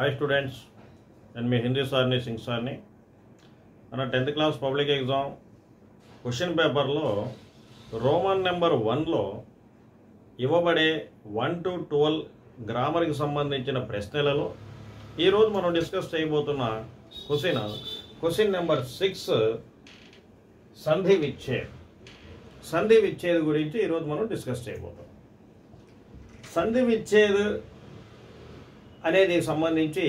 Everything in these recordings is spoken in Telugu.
హాయ్ స్టూడెంట్స్ నేను మీ హిందీ సార్ని సింగ్ సార్ని. మన tenth class public exam question పేపర్లో రోమన్ నెంబర్ వన్లో ఇవ్వబడే వన్ టు ట్వెల్వ్ గ్రామర్కి సంబంధించిన ప్రశ్నలలో ఈరోజు మనం డిస్కస్ చేయబోతున్న క్వశ్చన్ క్వశ్చన్ నెంబర్ సిక్స్ సంధి విచ్ఛేద్. సంధి విచ్ఛేద్ గురించి ఈరోజు మనం డిస్కస్ చేయబోతాం సంధి విచ్ఛేద్ అనేది సంబంధించి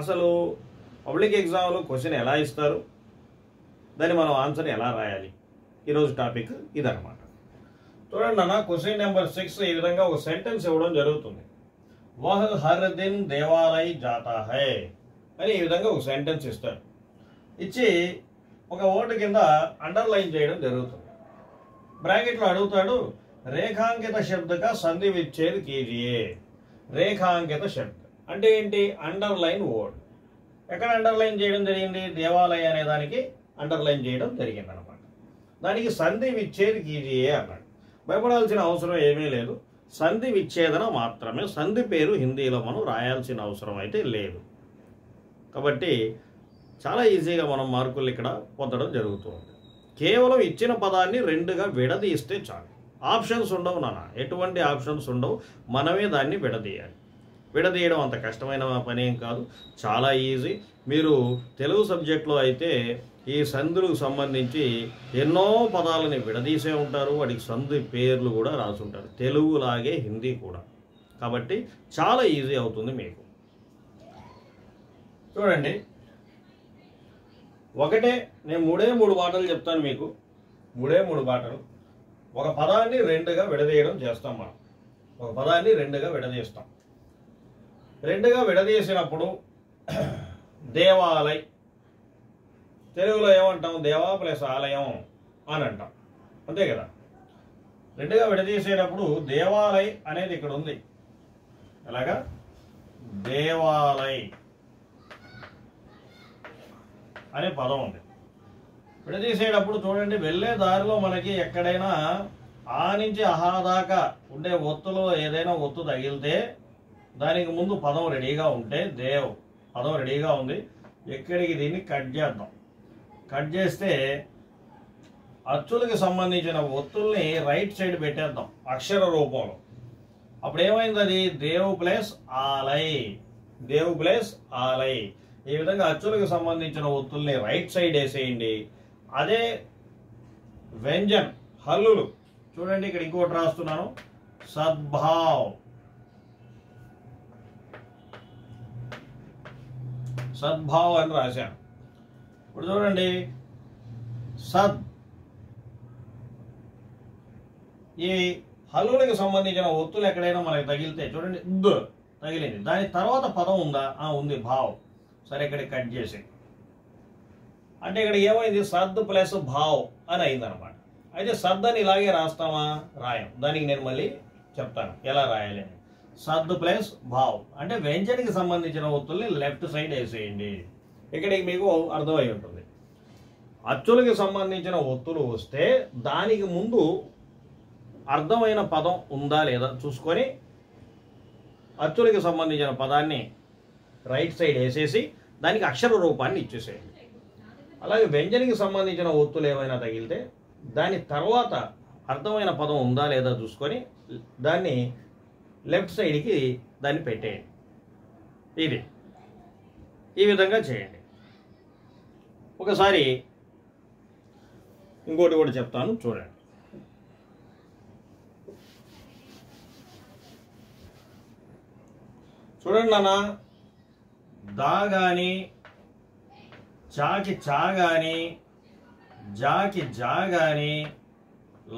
అసలు పబ్లిక్ ఎగ్జామ్లో క్వశ్చన్ ఎలా ఇస్తారు? దాన్ని మనం ఆన్సర్ ఎలా రాయాలి? ఈరోజు టాపిక్ ఇదనమాట చూడండి అన్న క్వశ్చన్ నెంబర్ సిక్స్ ఈ విధంగా ఒక సెంటెన్స్ ఇవ్వడం జరుగుతుంది. వహ్ హర్ దిన్ దేవాలయ్ జాతా హై అని ఈ విధంగా ఒక సెంటెన్స్ ఇస్తారు. ఇచ్చి ఒక ఓటు కింద అండర్లైన్ చేయడం జరుగుతుంది. బ్రాకెట్లో అడుగుతాడు రేఖాంకిత శబ్దక సంధి విచ్ఛేద్ కీజియే రేఖాంకిత శబ్ద. అంటే ఏంటి? అండర్లైన్ వర్డ్ ఎక్కడ అండర్లైన్ చేయడం జరిగింది? దేవాలయ అనే దానికి అండర్లైన్ చేయడం జరిగింది అనమాట దానికి సంధి విచ్ఛేది కీజియే అన్నాడు. భయపడాల్సిన అవసరం ఏమీ లేదు. సంధి విచ్ఛేదన మాత్రమే. సంధి పేరు హిందీలో మనం రాయాల్సిన అవసరం అయితే లేదు. కాబట్టి చాలా ఈజీగా మనం మార్కులు ఇక్కడ పొందడం జరుగుతుంది. కేవలం ఇచ్చిన పదాన్ని రెండుగా విడదీస్తే చాలు. ఆప్షన్స్ ఉండవు నాన్న. ఎటువంటి ఆప్షన్స్ ఉండవు. మనమే దాన్ని విడదీయాలి. విడదీయడం అంత కష్టమైన పనేం కాదు. చాలా ఈజీ. మీరు తెలుగు సబ్జెక్ట్లో అయితే ఈ సంధులకు సంబంధించి ఎన్నో పదాలని విడదీసే ఉంటారు. వాటికి సంధి పేర్లు కూడా రాసుంటారు తెలుగులాగే హిందీ కూడా. కాబట్టి చాలా ఈజీ అవుతుంది మీకు. చూడండి. ఒకటే నేను మూడే మూడు బాటలు చెప్తాను మీకు. మూడే మూడు బాటలు ఒక పదాన్ని రెండుగా విడదీయడం చేస్తాం మనం. ఒక పదాన్ని రెండుగా విడదీస్తాం. రెండుగా విడదీసినప్పుడు దేవాలయ్ తెలుగులో ఏమంటాం? దేవా ప్లస్ ఆలయం అని అంటాం. అంతే కదా? రెండుగా విడదీసేటప్పుడు దేవాలయ్ అనేది ఇక్కడ ఉంది. ఎలాగా? దేవాలయ్ అనే పదం ఉంది. విడదీసేటప్పుడు చూడండి వెళ్ళే దారిలో మనకి ఎక్కడైనా ఆ నుంచి అహా దాకా ఉండే ఒత్తులో ఏదైనా ఒత్తు తగిలితే దానికి ముందు పదం రెడీగా ఉంటే దేవ్ పదం రెడీగా ఉంది. ఎక్కడికి దీన్ని కట్ చేద్దాం. కట్ చేస్తే అచ్చులకు సంబంధించిన ఒత్తుల్ని రైట్ సైడ్ పెట్టేద్దాం అక్షర రూపంలో. అప్పుడు ఏమైంది అది దేవు ప్లస్ ఆలయ్ దేవు ప్లస్ ఆలయ్ ఈ విధంగా అచ్చులకు సంబంధించిన ఒత్తుల్ని రైట్ సైడ్ వేసేయండి. అదే వ్యంజన్ హల్లులు. చూడండి ఇక్కడ ఇంకోటి రాస్తున్నాను. సద్భావ్. సద్భావ్ అని రాశాను ఇప్పుడు చూడండి. సద్ ఈ హల్లులకు సంబంధించిన ఒత్తులు ఎక్కడైనా మనకి తగిలితే చూడండి. ద్ తగిలింది. దాని తర్వాత పదం ఉందా? ఆ ఉంది. భావ్. సరే ఇక్కడ కట్ చేసి. అంటే ఇక్కడ ఏమైంది? సద్ ప్లస్ భావ్ అని అయిందనమాట అయితే సద్ అని ఇలాగే రాస్తామా? రాయం. దానికి నేను మళ్ళీ చెప్తాను. ఎలా రాయాలి సద్దు ప్లస్ భావ్. అంటే వ్యంజనికి సంబంధించిన ఒత్తుల్ని లెఫ్ట్ సైడ్ వేసేయండి. ఇక్కడికి మీకు అర్థమై ఉంటుంది. అచ్చులకి సంబంధించిన ఒత్తులు వస్తే దానికి ముందు అర్థమైన పదం ఉందా లేదా చూసుకొని అచ్చులకి సంబంధించిన పదాన్ని రైట్ సైడ్ వేసేసి దానికి అక్షర రూపాన్ని ఇచ్చేసేయండి. అలాగే వ్యంజనికి సంబంధించిన ఒత్తులు ఏమైనా తగిలితే దాని తర్వాత అర్థమైన పదం ఉందా లేదా చూసుకొని దాన్ని లెఫ్ట్ సైడ్కి దాన్ని పెట్టేయండి. ఇది. ఈ విధంగా చేయండి. ఒకసారి ఇంకోటి కూడా చెప్తాను చూడండి. చూడండి నాన్న దా కానీ చాకి చా కానీ జాకి జా కానీ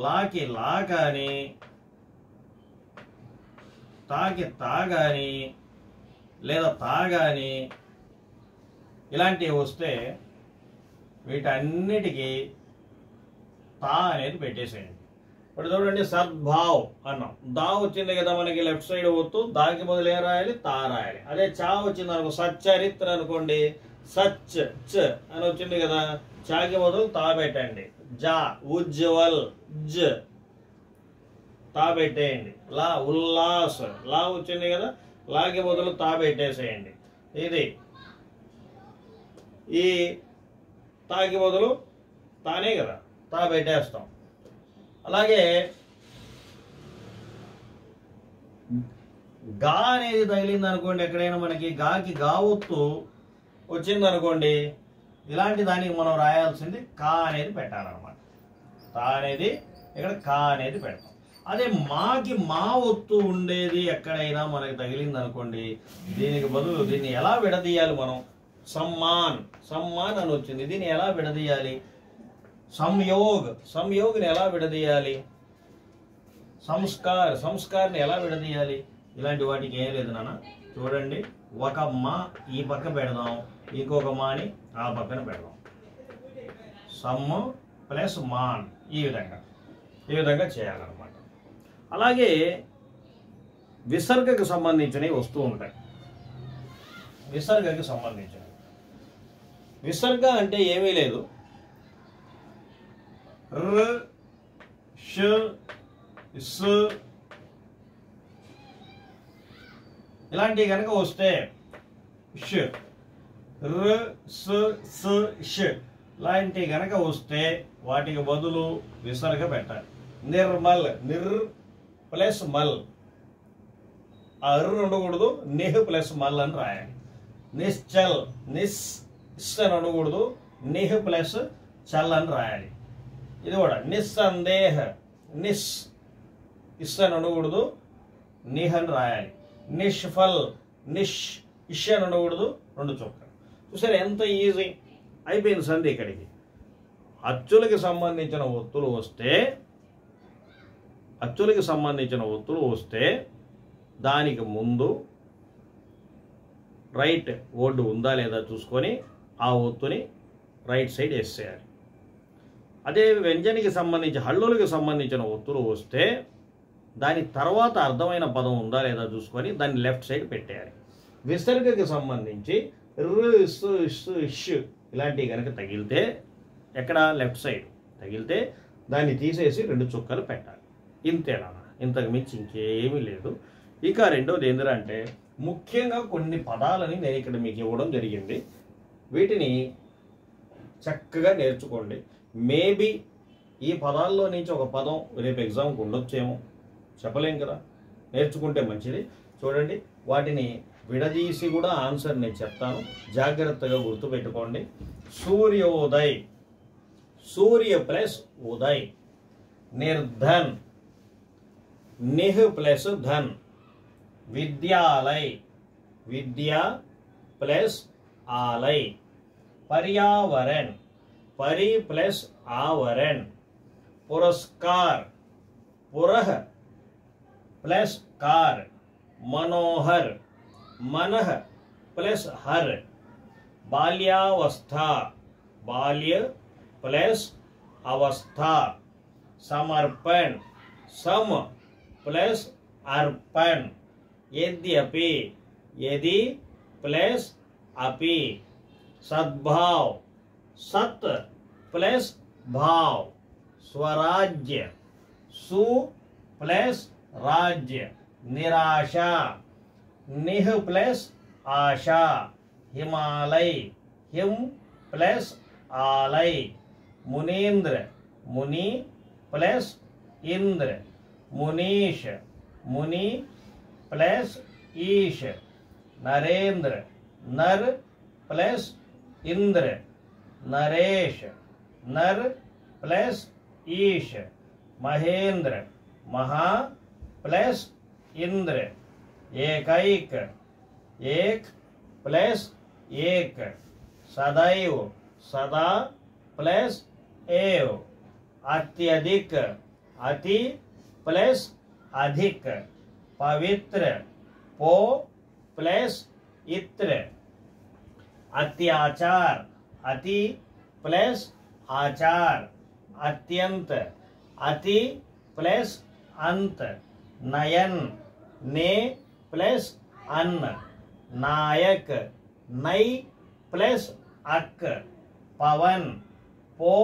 లాకి లా కానీ తాకి తాగాని లేదా తాగాని ఇలాంటివి వస్తే వీటన్నిటికీ తా అనేది పెట్టేసేయండి. ఇప్పుడు చూడండి సద్భావ్ అన్నాం. దా వచ్చింది కదా మనకి లెఫ్ట్ సైడ్ ఒత్తు దాకి బదులు ఏ రాయాలి? తా రాయాలి. అదే చా వచ్చింది అనుకో సచ్చరిత్ర అనుకోండి. సచ్ చ అని వచ్చింది కదా చాకి బదులు తా పెట్టండి. జా ఉజ్వల్ జ. తా పెట్టేయండి. లా ఉల్లాస్. లా వచ్చింది కదా లాకి బదులు తా పెట్టేసేయండి. ఇది. ఈ తాకి బదులు తానే కదా తా పెట్టేస్తాం. అలాగే గా అనేది తగిలింది అనుకోండి ఎక్కడైనా మనకి గాకి గా వచ్చింది అనుకోండి ఇలాంటి దానికి మనం రాయాల్సింది కా అనేది పెట్టాలన్నమాట. తా అనేది ఇక్కడ కా అనేది పెడతాం. అదే మాకి మా ఒత్తు ఉండేది ఎక్కడైనా మనకి తగిలింది అనుకోండి దీనికి బదులు దీన్ని ఎలా విడదీయాలి మనం? సమ్మాన్ సమ్మాన్ అని వచ్చింది. దీన్ని ఎలా విడదీయాలి? సంయోగ్ సంయోగ్ని ఎలా విడదీయాలి? సంస్కార్ సంస్కార్ని ఎలా విడదీయాలి? ఇలాంటి వాటికి ఏం లేదు నాన్న. చూడండి ఒక మా ఈ పక్క పెడదాం ఇంకొక మాని ఆ పక్కన పెడదాం. సమ్ ప్లస్ మాన్ ఈ విధంగా. ఈ విధంగా చేయాలన్నమాట. అలాగే విసర్గకు సంబంధించినవి వస్తూ ఉంటాయి. విసర్గకు సంబంధించినవి. విసర్గ అంటే ఏమీ లేదు. ర్ ష స్ ఇలాంటివి కనుక వస్తే ష్ ర్ స్ స్ ష్ ఇలాంటివి కనుక వస్తే వాటికి బదులు విసర్గ పెట్టాలి. నిర్మల్ నిర్ ప్లస్ మల్. ఆ అర్రు ఉండకూడదు నిహ్ ప్లస్ మల్ అని రాయాలి. నిశ్చల్ నిస్ అని ఉండకూడదు నిహ్ ప్లస్ చల్ అని రాయాలి. ఇది కూడా నిస్సందేహ నిస్ ఇస్ అని అనకూడదు నిహ్ అని రాయాలి. నిష్ఫల్ నిష్ ఇష్ అని ఉండకూడదు రెండు చుక్కలు చూసారు ఎంత ఈజీ అయిపోయింది సంధి ఇక్కడికి. అచ్చులకి సంబంధించిన ఒత్తులు వస్తే అచ్చులకి సంబంధించిన ఒత్తులు వస్తే దానికి ముందు రైట్ ఓర్డు ఉందా లేదా చూసుకొని ఆ ఒత్తుని రైట్ సైడ్ వేసేయాలి. అదే వ్యంజనికి సంబంధించి హల్లులకి సంబంధించిన ఒత్తులు వస్తే దాని తర్వాత అర్థమైన పదం ఉందా లేదా చూసుకొని దాన్ని లెఫ్ట్ సైడ్ పెట్టేయాలి. విసర్గకి సంబంధించి రు ఇలాంటివి కనుక తగిలితే ఎక్కడ? లెఫ్ట్ సైడ్ తగిలితే దాన్ని తీసేసి రెండు చుక్కలు పెట్టాలి. ఇంతేనా ఇంతకు మించి ఇంకేమీ లేదు. ఇక రెండోది ఏంటంటే ముఖ్యంగా కొన్ని పదాలని నేను ఇక్కడ మీకు ఇవ్వడం జరిగింది. వీటిని చక్కగా నేర్చుకోండి. మేబీ ఈ పదాల్లో నుంచి ఒక పదం రేపు ఎగ్జామ్కి ఉండొచ్చేమో. చెప్పలేం కదా. నేర్చుకుంటే మంచిది. చూడండి వాటిని విడదీసి కూడా ఆన్సర్ నేను చెప్తాను. జాగ్రత్తగా గుర్తుపెట్టుకోండి. సూర్యోదయ్. సూర్య ప్లస్ ఉదయ్. నిర్ధన్. निह प्लस धन। विद्यालय। विद्या प्लस आलय। पर्यावरण। परि प्लस आवरण। पुरस्कार। पुरह प्लस कार। मनोहर। मनह प्लस हर। बाल्यावस्था। बाल्य प्लस अवस्था। समर्पण। सम प्लस अर्पण। यद्यपि यदि प्लस अपि, सद्भाव। सत प्लस भाव। स्वराज्य। सु प्लस राज्य। निराशा। निह प्लस आशा। हिमालय। हिम प्लस आलय। मुनीन्द्र। मुनि प्लस इंद्र। मुनीश, मुनि प्लस ईश, नरेंद्र, नर प्लस इंद्र, नरेश, नर प्लस ईश, महेंद्र, महा प्लस इंद्र, एकैक, एक प्लस एक, सदैव, सदा प्लस एव, अत्यधिक, अति प्लस अधिक पवित्र पो प्लस इत्र। अत्याचार, अति प्लस आचार, अत्यंत, अति प्लस अंत। नयन, ने प्लस अन्न। नायक नई प्लस अक पवन, पो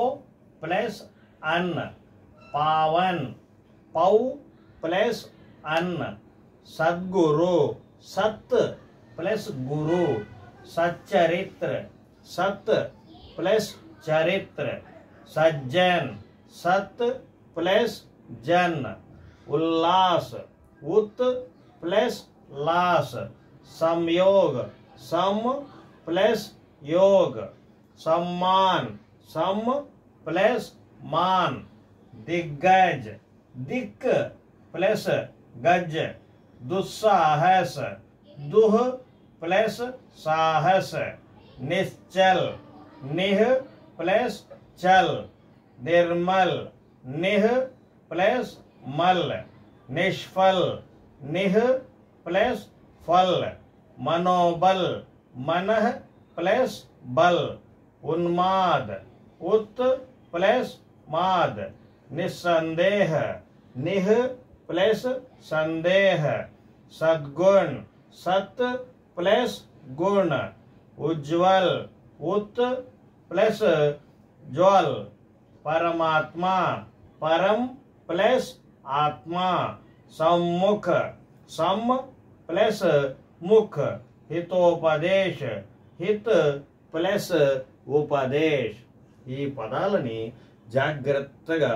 प्लस अन्न। पावन पौ प्लस अन्न सद्गुरु सत प्लस गुरु सच्चरित्र सत प्लस चरित्र सज्जन सत प्लस जन उल्लास उत प्लस लास संयोग सम प्लस योग सम्मान सम प्लस मान दिग्गज दिक्क, प्लस गज दुस्साहस, दुह, प्लस, साहस, निश्चल, निह, प्लस, चल, निर्मल, निह, प्लस, मल, निष्फल, निह, प्लस, फल, मनोबल, मनः, प्लस, बल, उन्माद, उत, प्लस, माद, निस्संदेह। निह प्लस संदेह सद्गुण सत प्लस गुण उज्जवल उत प्लस ज्वल परमात्मा परम प्लस आत्मा सम्मुख सम प्लस मुख హితోపదేశ్ హిత్ ప్లస్ ఉపదేశ్ ఈ పదాలని జాగ్రత్తగా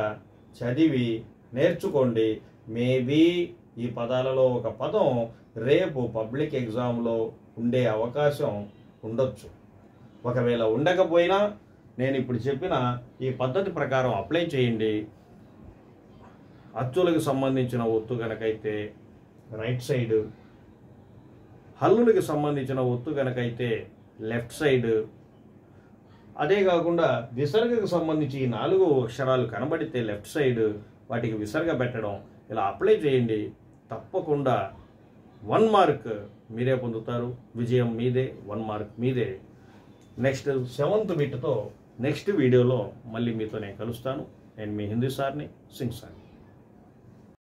చదివి నేర్చుకోండి. మేబీ ఈ పదాలలో ఒక పదం రేపు పబ్లిక్ ఎగ్జామ్లో ఉండే అవకాశం ఉండొచ్చు. ఒకవేళ ఉండకపోయినా నేను ఇప్పుడు చెప్పిన ఈ పద్ధతి ప్రకారం అప్లై చేయండి. అచ్చులకు సంబంధించిన ఒత్తు కనుకైతే రైట్ సైడ్ హల్లులకు సంబంధించిన ఒత్తు కనుకైతే లెఫ్ట్ సైడ్. అదే కాకుండా విసర్గకు సంబంధించి ఈ నాలుగు అక్షరాలు కనబడితే లెఫ్ట్ సైడ్. వాటికి విసర్గ పెట్టడం ఇలా అప్లై చేయండి. తప్పకుండా వన్ మార్క్ మీరే పొందుతారు. విజయం మీదే వన్ మార్క్ మీదే. నెక్స్ట్ సెవెంత్ మీట్తో నెక్స్ట్ వీడియోలో మళ్ళీ మీతో నేను కలుస్తాను. నేను మీ హిందీ సార్ని సింగ్ సార్ని.